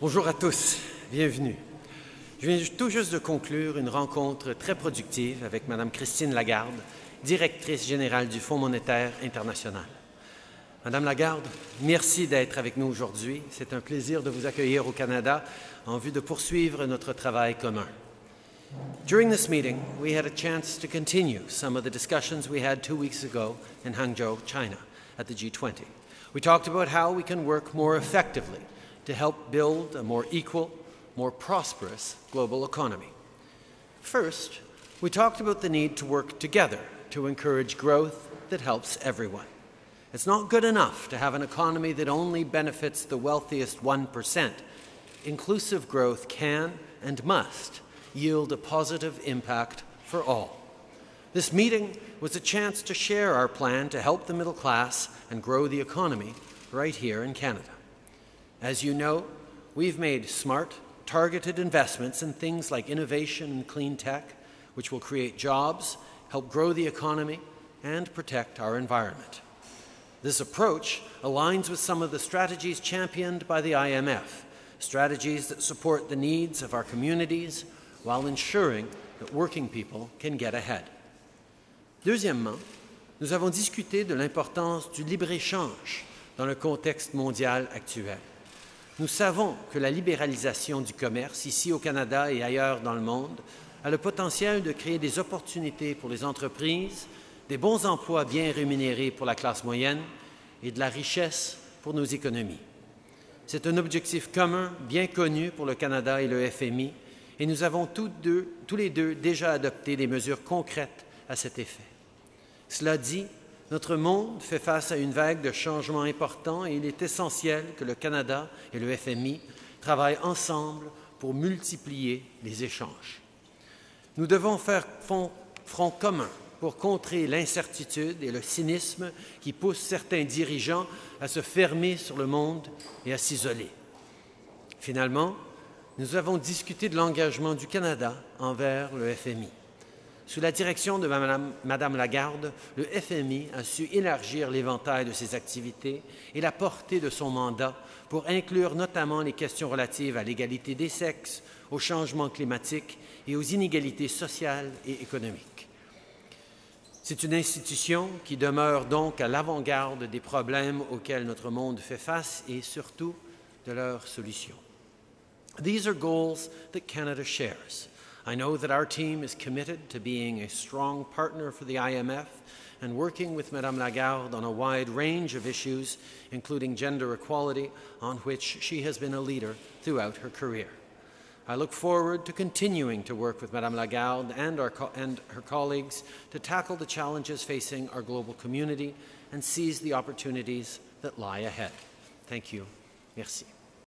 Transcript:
Bonjour à tous, bienvenue. Je viens tout juste de conclure une rencontre très productive avec Mme Christine Lagarde, directrice générale du Fonds monétaire international. Madame Lagarde, merci d'être avec nous aujourd'hui. C'est un plaisir de vous accueillir au Canada en vue de poursuivre notre travail commun. During this meeting, we had a chance to continue some of the discussions we had two weeks ago in Hangzhou, China, at the G20. We talked about how we can work more effectively to help build a more equal, more prosperous global economy. First, we talked about the need to work together to encourage growth that helps everyone. It's not good enough to have an economy that only benefits the wealthiest 1%. Inclusive growth can and must yield a positive impact for all. This meeting was a chance to share our plan to help the middle class and grow the economy right here in Canada. As you know, we've made smart, targeted investments in things like innovation and clean tech, which will create jobs, help grow the economy, and protect our environment. This approach aligns with some of the strategies championed by the IMF, strategies that support the needs of our communities while ensuring that working people can get ahead. Deuxièmement, nous avons discuté de l'importance du libre-échange dans le contexte mondial actuel. Nous savons que la libéralisation du commerce, ici au Canada et ailleurs dans le monde, a le potentiel de créer des opportunités pour les entreprises, des bons emplois bien rémunérés pour la classe moyenne et de la richesse pour nos économies. C'est un objectif commun, bien connu pour le Canada et le FMI, et nous avons tous, tous les deux déjà adopté des mesures concrètes à cet effet. Cela dit, notre monde fait face à une vague de changements importants et il est essentiel que le Canada et le FMI travaillent ensemble pour multiplier les échanges. Nous devons faire front commun pour contrer l'incertitude et le cynisme qui poussent certains dirigeants à se fermer sur le monde et à s'isoler. Finalement, nous avons discuté de l'engagement du Canada envers le FMI. Sous la direction de Madame, Lagarde, le FMI a su élargir l'éventail de ses activités et la portée de son mandat pour inclure notamment les questions relatives à l'égalité des sexes, au changement climatique et aux inégalités sociales et économiques. C'est une institution qui demeure donc à l'avant-garde des problèmes auxquels notre monde fait face et surtout de leurs solutions. These are goals that Canada shares. I know that our team is committed to being a strong partner for the IMF and working with Madame Lagarde on a wide range of issues, including gender equality, on which she has been a leader throughout her career. I look forward to continuing to work with Madame Lagarde and, our and her colleagues to tackle the challenges facing our global community and seize the opportunities that lie ahead. Thank you. Merci.